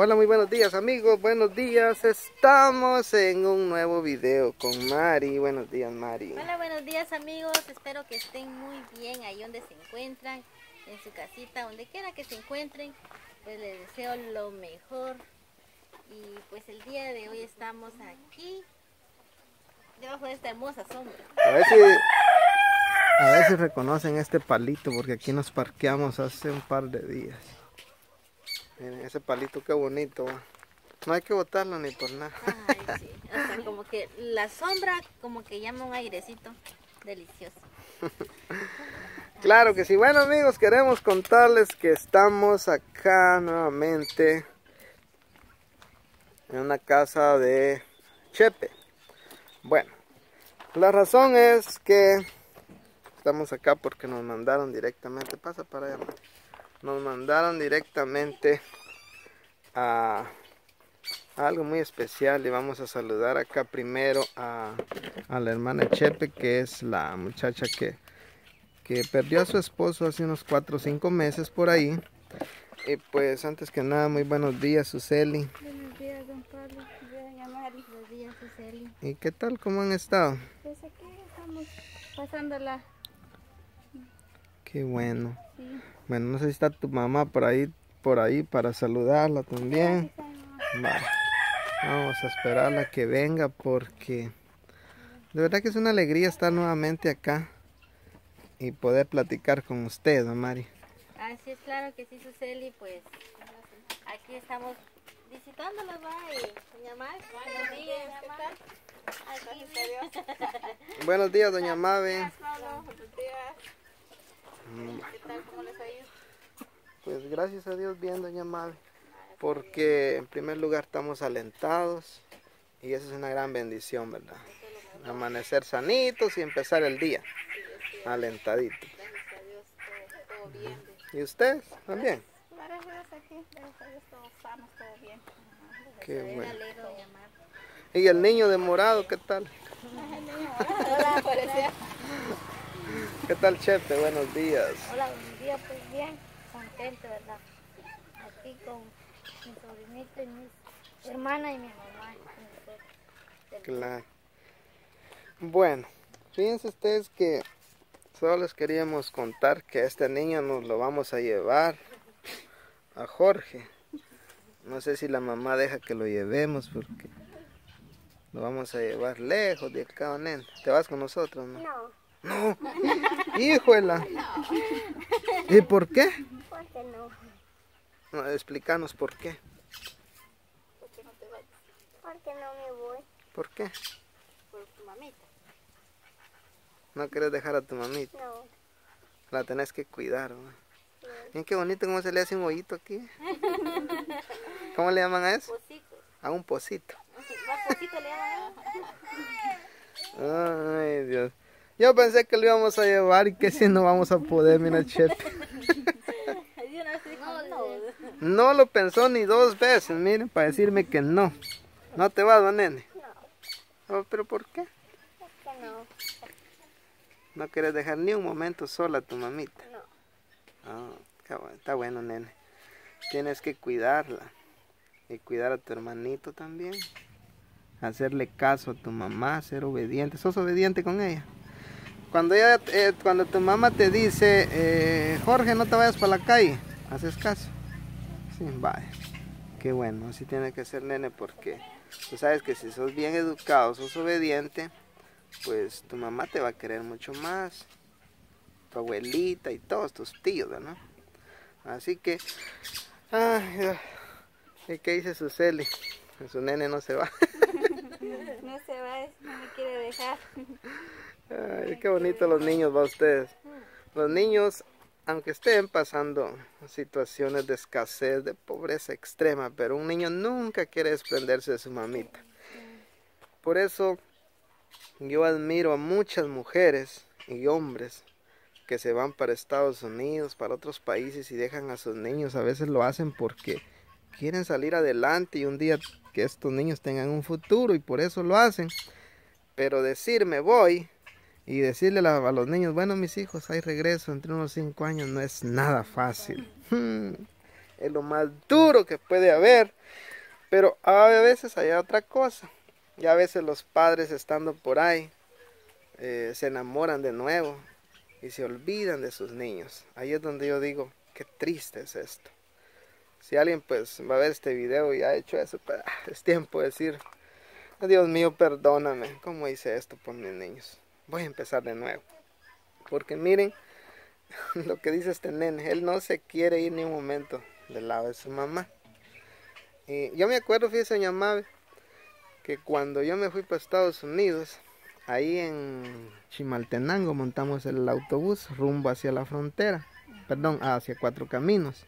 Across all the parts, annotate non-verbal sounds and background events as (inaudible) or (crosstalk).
Hola, muy buenos días amigos, buenos días. Estamos en un nuevo video con Mari. Buenos días, Mari. Hola, buenos días amigos. Espero que estén muy bien ahí donde se encuentran, en su casita, donde quiera que se encuentren. Pues les deseo lo mejor. Y pues el día de hoy estamos aquí, debajo de esta hermosa sombra. A ver si, a ver si reconocen este palito, porque aquí nos parqueamos hace un par de días. Miren, ese palito qué bonito. No hay que botarlo ni por nada. Ay, sí. O sea, como que la sombra como que llama un airecito delicioso. (laughs) Claro que sí. Bueno amigos, queremos contarles que estamos acá nuevamente en una casa de Chepe. Bueno, la razón es que estamos acá porque nos mandaron directamente, pasa para allá, nos mandaron directamente a, a algo muy especial y vamos a saludar acá primero a, a la hermana Chepe, que es la muchacha que que perdió a su esposo hace unos 4 o 5 meses por ahí. Y pues antes que nada, muy buenos días, Suseli. Buenos días, don Pablo. Doña Mari. Buenos días, Suseli. ¿Y qué tal? ¿Cómo han estado? Pues aquí estamos pasándola. Qué bueno. Sí. Bueno, no sé si está tu mamá por ahí, por ahí para saludarla también. Va. Vamos a esperarla que venga porque de verdad que es una alegría estar nuevamente acá y poder platicar con usted, don Mari. Así es, claro que sí, Suseli, pues aquí estamos visitándolos, va, y doña Mar, buenos días, ¿qué tal? Aquí, (laughs) Buenos días, doña Mabe. Pablo, buenos días. Mm, ¿Qué tal? ¿Cómo les ha ido? Pues gracias a Dios bien, doña Mabe, porque en primer lugar estamos alentados y eso es una gran bendición, ¿verdad? Amanecer sanitos y empezar el día alentadito. Gracias a Dios, todo, todo bien. ¿Y usted también? Qué bueno. ¿Y el niño de morado qué tal? (laughs) ¿Qué tal, Chepe? Buenos días. Hola, buenos días, pues bien, contento, ¿verdad? Aquí con mi sobrinito y mi hermana y mi mamá. Claro. Bueno, fíjense ustedes que solo les queríamos contar que a este niño nos lo vamos a llevar a Jorge. No sé si la mamá deja que lo llevemos porque lo vamos a llevar lejos de acá, nen. ¿Te vas con nosotros, no? No, No. Híjola. ¿Y por qué? ¿por qué no? No, explícanos por qué. ¿Por qué no te vas? ¿Por qué no me voy? ¿Por qué? Por tu mamita. No quieres dejar a tu mamita. No. La tenés que cuidar. ¿no? Miren qué bonito cómo se le hace un hoyito aquí. (laughs) ¿Cómo le llaman a eso? Pocito, A un pocito. más pocito le llaman. Ay. Yo pensé que lo íbamos a llevar y que si no vamos a poder, mira. Yo no no. No lo pensó ni dos veces, miren, para decirme que no. No te vas, don nene. Oh, ¿Pero por qué? ¿Por qué no? No quieres dejar ni un momento sola a tu mamita. No. Bueno, está bueno, nene. Tienes que cuidarla. Y cuidar a tu hermanito también. Hacerle caso a tu mamá, ser obediente. ¿Sos obediente con ella? Cuando, ella, eh, cuando tu mamá te dice, eh, Jorge, no te vayas para la calle, ¿haces caso? Sí, vaya. Qué bueno, así tiene que ser, nene, porque tú sabes que si sos bien educado, sos obediente, pues tu mamá te va a querer mucho más tu abuelita y todos tus tíos, ¿no? Así que, ay, ¿y qué dice su Celi? Su nene no se va. (laughs) No se va, no me quiere dejar. (laughs) Ay, qué bonito los niños, va ustedes. Los niños, aunque estén pasando situaciones de escasez, de pobreza extrema, pero un niño nunca quiere desprenderse de su mamita. Por eso yo admiro a muchas mujeres y hombres que se van para Estados Unidos, para otros países y dejan a sus niños. A veces lo hacen porque quieren salir adelante y un día que estos niños tengan un futuro y por eso lo hacen. Pero decir me voy y decirle a, los niños, bueno mis hijos, hay regreso entre unos cinco años, no es nada fácil. (laughs) Es lo más duro que puede haber. Pero a veces hay otra cosa. Y a veces los padres estando por ahí eh, se enamoran de nuevo y se olvidan de sus niños. Ahí es donde yo digo, qué triste es esto. Si alguien pues va a ver este video y ha hecho eso, pues, ah, es tiempo de decir, Dios mío, perdóname, ¿cómo hice esto por mis niños? Voy a empezar de nuevo. Porque miren (laughs) lo que dice este nene, él no se quiere ir ni un momento del lado de su mamá. Y yo me acuerdo, fíjese, doña Mabe, que cuando yo me fui para Estados Unidos, ahí en Chimaltenango montamos el autobús rumbo hacia la frontera, perdón, hacia Cuatro Caminos.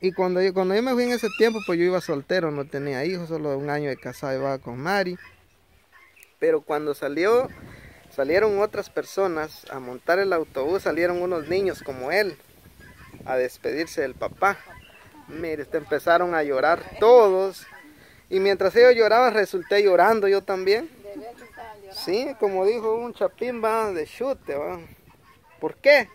Y cuando yo, cuando yo me fui en ese tiempo, pues yo iba soltero, no tenía hijos, solo un año de casado iba con Mari. Pero cuando salió, salieron otras personas a montar el autobús, salieron unos niños como él a despedirse del papá. Mire, empezaron a llorar todos. Y mientras ellos lloraban, resulté llorando yo también. Sí, como dijo un chapín, va de chute, va. ¿Por qué?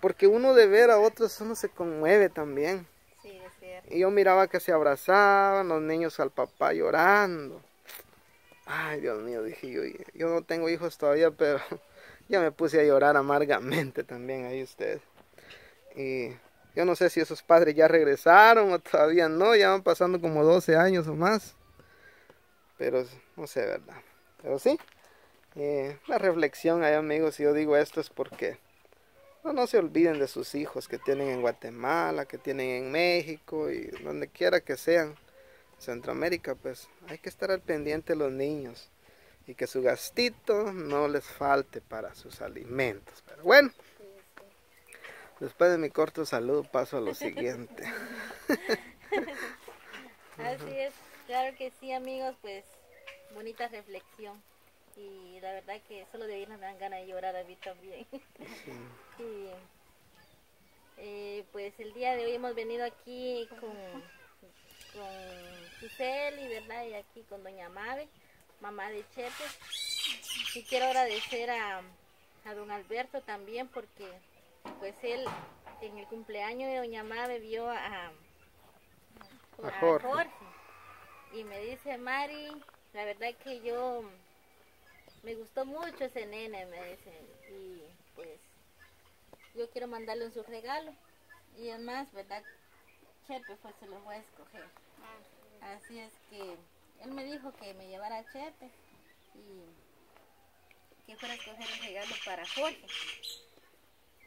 Porque uno de ver a otros, uno se conmueve también. Sí, es cierto. Y yo miraba que se abrazaban los niños al papá llorando. Ay, Dios mío, dije yo, yo no tengo hijos todavía, pero (laughs) ya me puse a llorar amargamente también ahí ustedes. Y yo no sé si esos padres ya regresaron o todavía no, ya van pasando como 12 años o más. Pero no sé, ¿verdad? Pero sí, eh, la reflexión ahí amigos, si yo digo esto es porque no, no se olviden de sus hijos que tienen en Guatemala, que tienen en México y donde quiera que sean. Centroamérica, pues hay que estar al pendiente de los niños y que su gastito no les falte para sus alimentos. Pero bueno, después de mi corto saludo paso a lo siguiente. (laughs) Así es, claro que sí amigos, pues bonita reflexión. Y la verdad que solo de irnos me dan ganas de llorar a mí también. (laughs) y eh, pues el día de hoy hemos venido aquí con, con Giselle, ¿verdad? Y aquí con Doña Mabe, mamá de Chepe. Y quiero agradecer a, a don Alberto también porque pues él en el cumpleaños de Doña Mabe vio a, A Jorge. Y me dice, Mari, la verdad que yo me gustó mucho ese nene, me dicen. Y pues yo quiero mandarle un su regalo. Y además, ¿verdad? Chepe, pues se lo voy a escoger. Así es que él me dijo que me llevara a Chepe y que fuera a escoger un regalo para Jorge.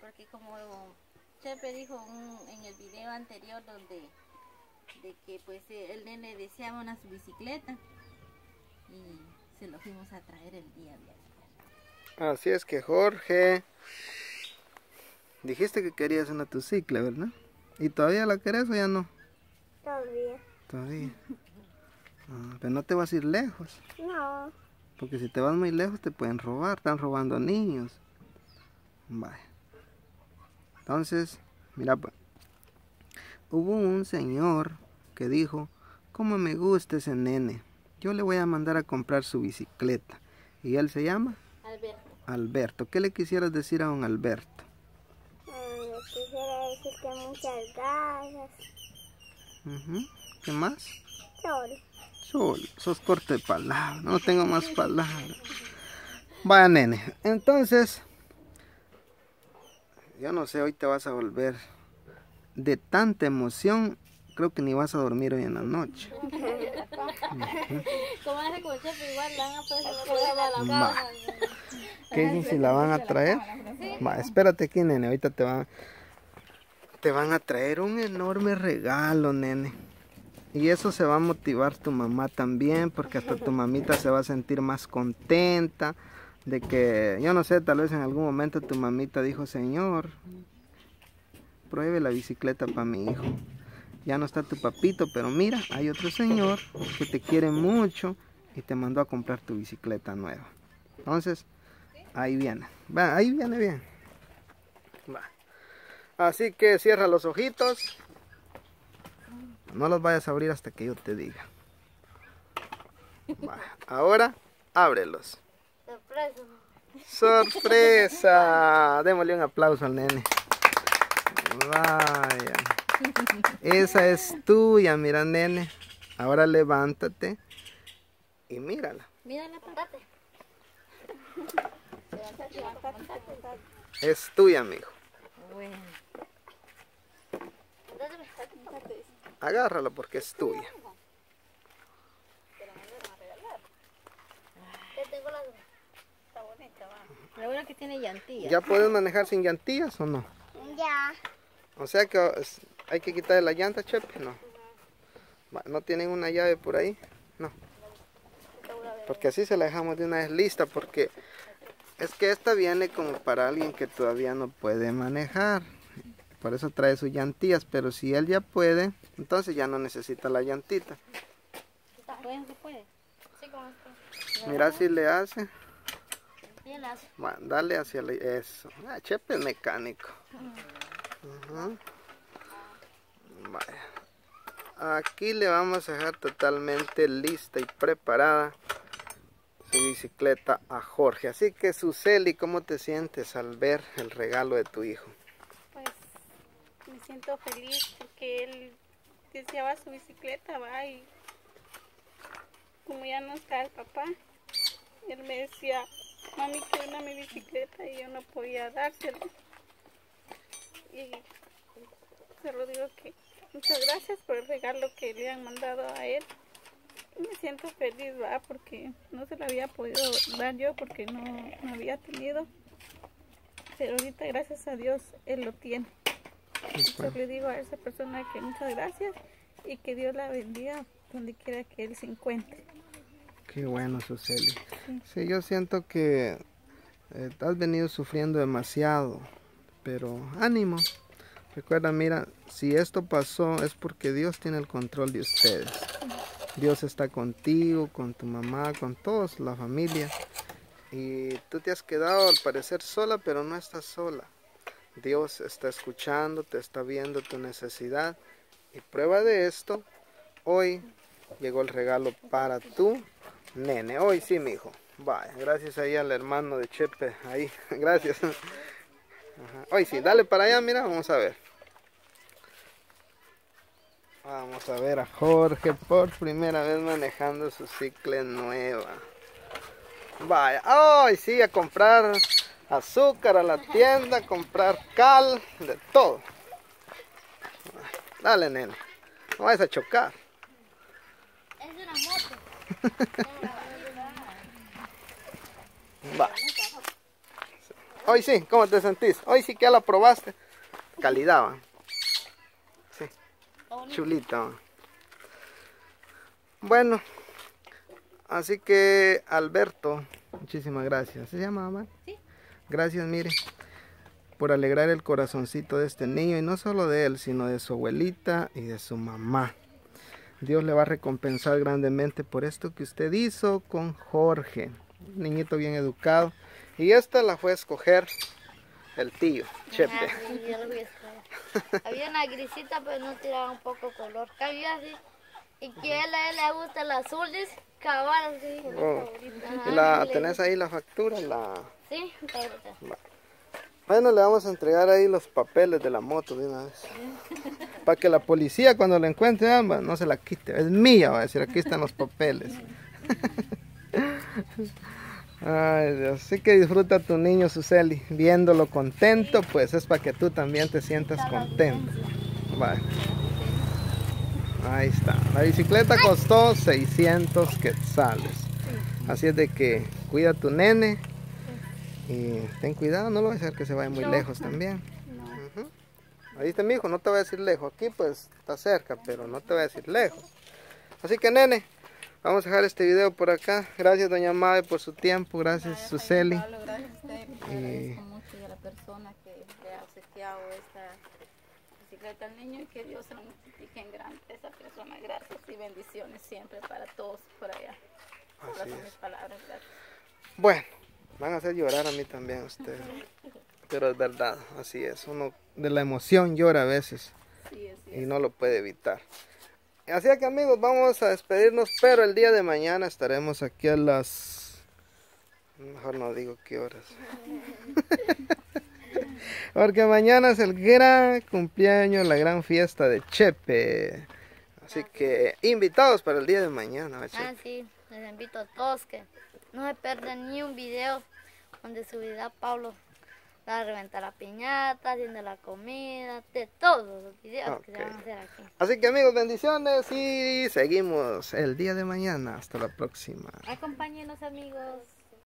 Porque como Chepe dijo un- en el video anterior donde de que pues el nene deseaba una su bicicleta y se lo fuimos a traer el día de ayer. Así es que Jorge, dijiste que querías una tu cicla, ¿verdad? ¿Y todavía la querés o ya no? Todavía. Todavía. Ah, pero no te vas a ir lejos. No. Porque si te vas muy lejos te pueden robar, están robando niños. Vaya. Entonces, mira pues. Hubo un señor que dijo, ¿cómo me gusta ese nene? Yo le voy a mandar a comprar su bicicleta. ¿Y él se llama? Alberto, Alberto. ¿Qué le quisieras decir a don Alberto? Muchas gracias. Ujú. ¿Qué más? Solo. Solo, sos corto de palabras, no tengo más palabras. Vaya nene, entonces, yo no sé, hoy te vas a volver de tanta emoción, creo que ni vas a dormir hoy en la noche. (laughs) como hace igual la van a poder la. ¿Qué dicen si la van a traer? Va, espérate aquí, nene, ahorita te van, te van a traer un enorme regalo, nene. Y eso se va a motivar tu mamá también, porque hasta tu mamita se va a sentir más contenta de que, yo no sé, tal vez en algún momento tu mamita dijo, Señor, pruebe la bicicleta para mi hijo. Ya no está tu papito, pero mira, hay otro señor que te quiere mucho y te mandó a comprar tu bicicleta nueva. Entonces, ahí viene. Va, ahí viene bien. Va. Así que cierra los ojitos. No los vayas a abrir hasta que yo te diga. Va. Ahora, ábrelos. Sorpresa. ¡Sorpresa! Démosle un aplauso al nene. Vaya. Esa es tuya, mira, nene. Ahora levántate y mírala. Mírala. Es tuya, amigo. Bueno. Agárrala porque es tuya. Lo bueno que tiene llantilla. ¿Ya puedes manejar sin llantillas o no? Ya. O sea que hay que quitarle la llanta, Chepe, no. ¿No tienen una llave por ahí? No. Porque así se la dejamos de una vez lista, porque es que esta viene como para alguien que todavía no puede manejar. Por eso trae sus llantillas, pero si él ya puede, entonces ya no necesita la llantita. Puede. Sí, como esto. Mira si le hace. Bien la hace. Bueno, dale hacia la... Eso. Ah, Chepe es mecánico. Vaya. Aquí le vamos a dejar totalmente lista y preparada su bicicleta a Jorge. Así que, Suseli, ¿cómo te sientes al ver el regalo de tu hijo? Pues me siento feliz porque él deseaba su bicicleta, va, y como ya no está el papá, él me decía, mami, quiero una mi bicicleta y yo no podía dárselo. Y solo digo que muchas gracias por el regalo que le han mandado a él. Me siento feliz, va, porque no se lo había podido dar yo porque no, no había tenido. Pero ahorita, gracias a Dios, él lo tiene. Yo le digo a esa persona que muchas gracias y que Dios la bendiga donde quiera que él se encuentre. Qué bueno, Suseli. Sí, yo siento que eh, has venido sufriendo demasiado, pero ánimo. Recuerda, mira, si esto pasó es porque Dios tiene el control de ustedes. Dios está contigo, con tu mamá, con todos, la familia. Y tú te has quedado al parecer sola, pero no estás sola. Dios está escuchando, te está viendo tu necesidad. Y prueba de esto, hoy llegó el regalo para tú Nene, hoy sí, mi hijo. Vaya, gracias ahí al hermano de Chepe, ahí, (laughs) gracias. Hoy sí, dale para allá, mira, vamos a ver. Vamos a ver a Jorge por primera vez manejando su cicle nueva. Vaya, hoy sí, a comprar azúcar a la tienda, a comprar cal, de todo. Dale, nene, no vayas a chocar. Es una moto. (laughs) Va. Hoy sí, ¿cómo te sentís? Hoy sí que ya la probaste. Calidad, va. Chulita. Bueno, así que Alberto, muchísimas gracias. ¿Se llama mamá? Sí. Gracias, mire, por alegrar el corazoncito de este niño y no solo de él, sino de su abuelita y de su mamá. Dios le va a recompensar grandemente por esto que usted hizo con Jorge. Un niñito bien educado. Y esta la fue a escoger el tío, Chepe. Ah. Había una grisita, pero no tiraba un poco color. Cambió así. Y que a él, a él le gusta el azul, dice, cabal, así. Oh. ¿Y la, tenés ahí la factura? La... Sí, ahorita. Bueno, le vamos a entregar ahí los papeles de la moto de una vez. Para que la policía cuando la encuentre, ah, no se la quite. Es mía, va a decir, aquí están los papeles. (laughs) Ay. Así que disfruta tu niño, Suseli. Viéndolo contento, pues es para que tú también te sientas contento. Vale. Ahí está. La bicicleta costó 600 quetzales. Así es de que cuida a tu nene. Y ten cuidado, no lo voy a hacer que se vaya muy lejos también. Ahí está mi hijo, no te voy a decir lejos. Aquí pues está cerca, pero no te voy a decir lejos. Así que nene, vamos a dejar este video por acá. Gracias doña Mabe por su tiempo, gracias Suseli. Pablo, gracias a usted. Agradezco mucho y a la persona que le ha obsequiado esta bicicleta al niño y que Dios se lo multiplique en grande esa persona. Gracias y bendiciones siempre para todos por allá. Así es. mis palabras. Gracias. Bueno, van a hacer llorar a mí también ustedes. Pero es verdad, así es. Uno de la emoción llora a veces. Sí, y no lo puede evitar. Así que amigos, vamos a despedirnos, pero el día de mañana estaremos aquí a las... Mejor no digo qué horas. (laughs) Porque mañana es el gran cumpleaños, la gran fiesta de Chepe. Así que invitados para el día de mañana, ¿verdad? Ah, sí, les invito a todos que no se pierdan ni un video donde subirá Pablo a reventar la piñata, haciendo la comida, de todos los videos que se van a hacer aquí. Así que amigos, bendiciones y seguimos el día de mañana. Hasta la próxima. Acompáñenos amigos.